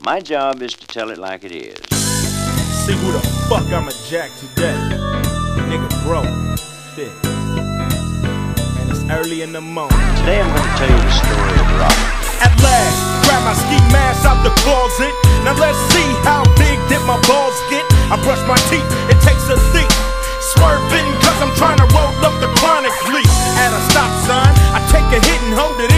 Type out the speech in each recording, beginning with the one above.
My job is to tell it like it is. See who the fuck I'ma jack today. Nigga broke. Shit. And it's early in the morning. Today I'm going to tell you the story of Robert. At last, grab my ski mask out the closet. Now let's see how big did my balls get. I brush my teeth, it takes a thief. Swerving cause I'm trying to roll up the chronic leaf. At a stop sign, I take a hit and hold it in.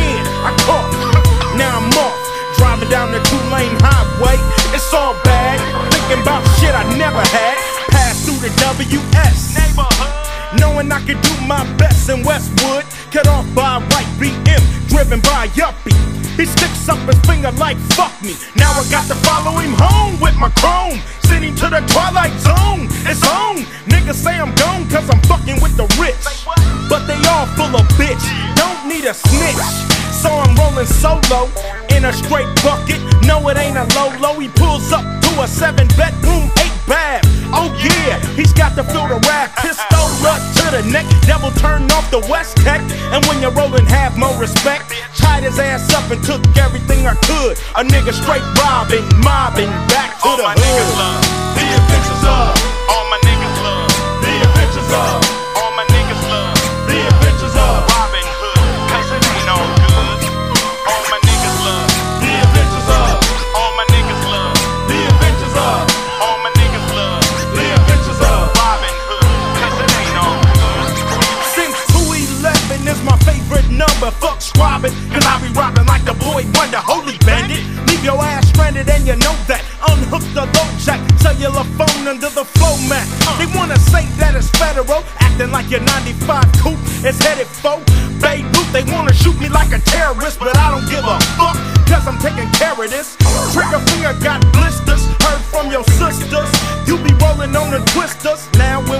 I could do my best in Westwood. Cut off by white BM, driven by yuppie. He sticks up his finger like fuck me. Now I got to follow him home with my chrome. Send him to the twilight zone. It's on. Niggas say I'm gone cause I'm fucking with the rich. But they all full of bitch. Don't need a snitch. So I'm rolling solo in a straight bucket. No, it ain't a low low. He pulls up to a seven bedroom, eight bath. Oh yeah, he's got the fill the rap. Pistol to neck. Devil turn off the West Tech. And when you're rolling, have more respect. Tied his ass up and took everything I could. A nigga straight robbing, mobbing, back to All the hood. Leave your ass stranded and you know that. Unhook the low jack, cellular phone under the flow mat. They wanna say that it's federal, acting like your 95 coupe is headed for Beirut. They wanna shoot me like a terrorist, but I don't give a fuck, cause I'm taking care of this. Trigger finger got blisters, heard from your sisters. You be rolling on the twisters. Now when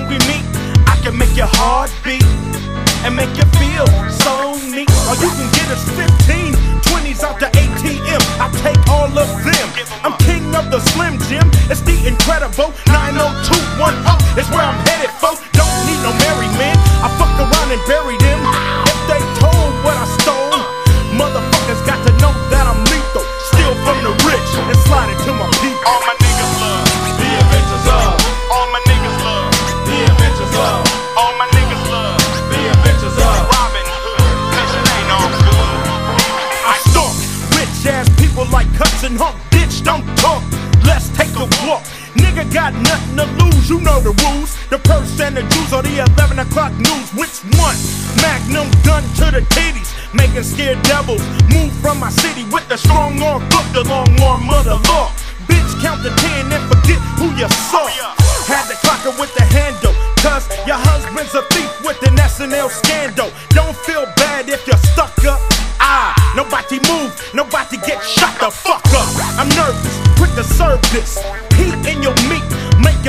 incredible 90210. It's where I'm headed, folks. Don't need no merry man. I fuck around and bury them. If they told what I stole, motherfuckers got to know that I'm lethal. Steal from the rich and slide it to my people. All my niggas love the adventures of. All my niggas love the adventures of. All my niggas love the adventures of Robin Hood. Cause it ain't no good. I stalk rich ass people like cuts and hump. Bitch, don't talk. Let's take a walk. Nigga got nothing to lose, you know the rules. The purse and the juice or the 11 o'clock news. Which one? Magnum gun to the titties, making scared devils move from my city with the strong arm, book the long arm of the law. Bitch, count to 10 and forget who you saw. Had to clock her with the handle, cause your husband's a thief with an S&L scandal. Don't feel bad if you're stuck up. Ah, nobody move, nobody get shut the fuck up. I'm nervous, quick to serve this.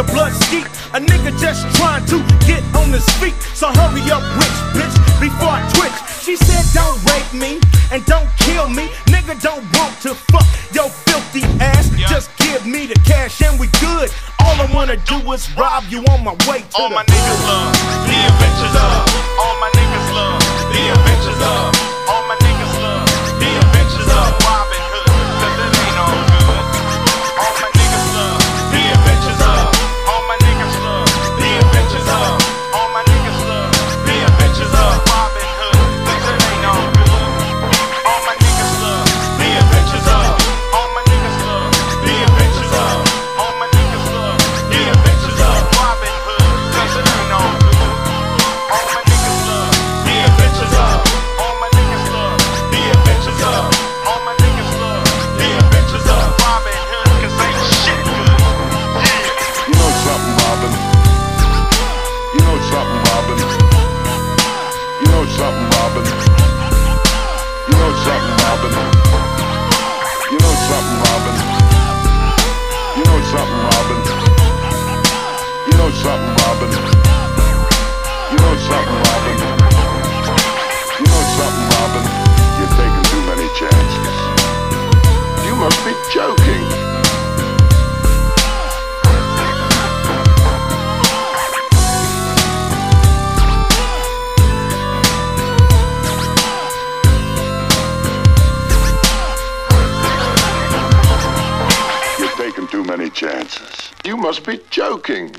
Your blood skeet. A nigga just trying to get on his feet. So hurry up, rich bitch, before I twitch. She said, Don't rape me and don't kill me. Nigga don't want to fuck your filthy ass. Just give me the cash and we good. All I wanna do is rob you on my way to All the my niggas uh, love the adventures of. Uh. Chances. You must be joking.